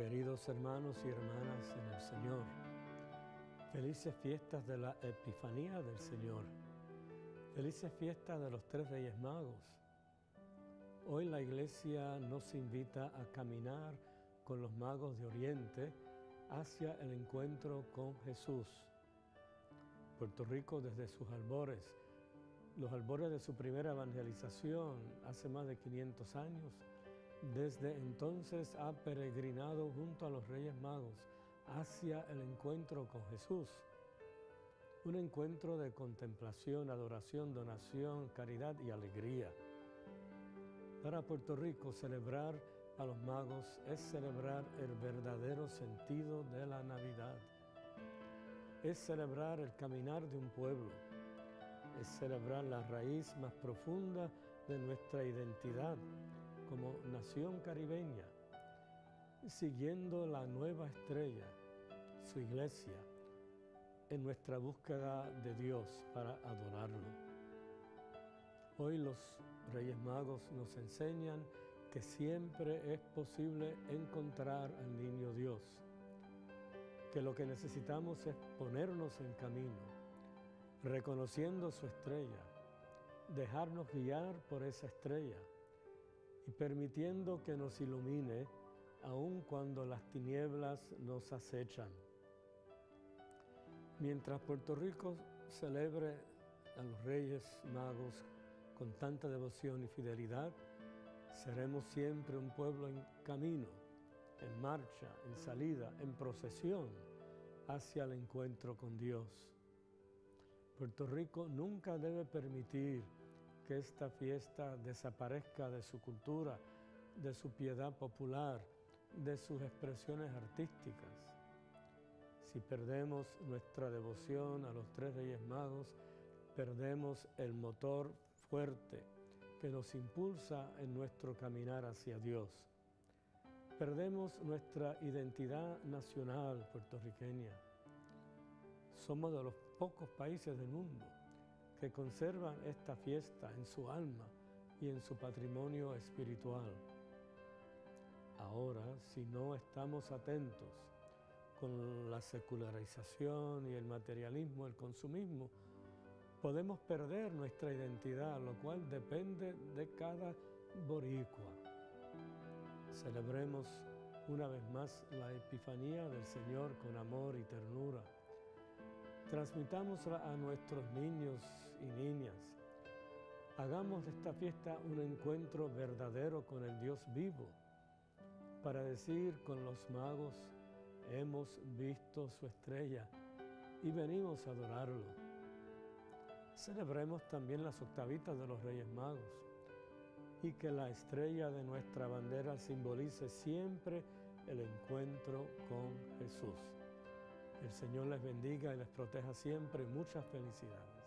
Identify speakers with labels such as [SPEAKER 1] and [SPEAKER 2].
[SPEAKER 1] Queridos hermanos y hermanas en el Señor, felices fiestas de la Epifanía del Señor, felices fiestas de los tres Reyes Magos. Hoy la Iglesia nos invita a caminar con los magos de Oriente hacia el encuentro con Jesús. Puerto Rico desde sus albores, los albores de su primera evangelización hace más de 500 años, desde entonces ha peregrinado junto a los Reyes Magos hacia el encuentro con Jesús. Un encuentro de contemplación, adoración, donación, caridad y alegría. Para Puerto Rico celebrar a los magos es celebrar el verdadero sentido de la Navidad. Es celebrar el caminar de un pueblo. Es celebrar la raíz más profunda de nuestra identidad como nación caribeña, siguiendo la nueva estrella, su iglesia, en nuestra búsqueda de Dios para adorarlo. Hoy los Reyes Magos nos enseñan que siempre es posible encontrar al niño Dios, que lo que necesitamos es ponernos en camino, reconociendo su estrella, dejarnos guiar por esa estrella y permitiendo que nos ilumine aun cuando las tinieblas nos acechan. Mientras Puerto Rico celebre a los Reyes Magos con tanta devoción y fidelidad, seremos siempre un pueblo en camino, en marcha, en salida, en procesión hacia el encuentro con Dios. Puerto Rico nunca debe permitir que esta fiesta desaparezca de su cultura, de su piedad popular, de sus expresiones artísticas. Si perdemos nuestra devoción a los tres Reyes Magos, perdemos el motor fuerte que nos impulsa en nuestro caminar hacia Dios. Perdemos nuestra identidad nacional puertorriqueña. Somos de los pocos países del mundo que conservan esta fiesta en su alma y en su patrimonio espiritual. Ahora, si no estamos atentos con la secularización y el materialismo, el consumismo, podemos perder nuestra identidad, lo cual depende de cada boricua. Celebremos una vez más la Epifanía del Señor con amor y ternura transmitámosla a nuestros niños y niñas. Hagamos de esta fiesta un encuentro verdadero con el Dios vivo, para decir con los magos, hemos visto su estrella y venimos a adorarlo. Celebremos también las octavitas de los Reyes Magos y que la estrella de nuestra bandera simbolice siempre el encuentro con Jesús. El Señor les bendiga y les proteja siempre. Muchas felicidades.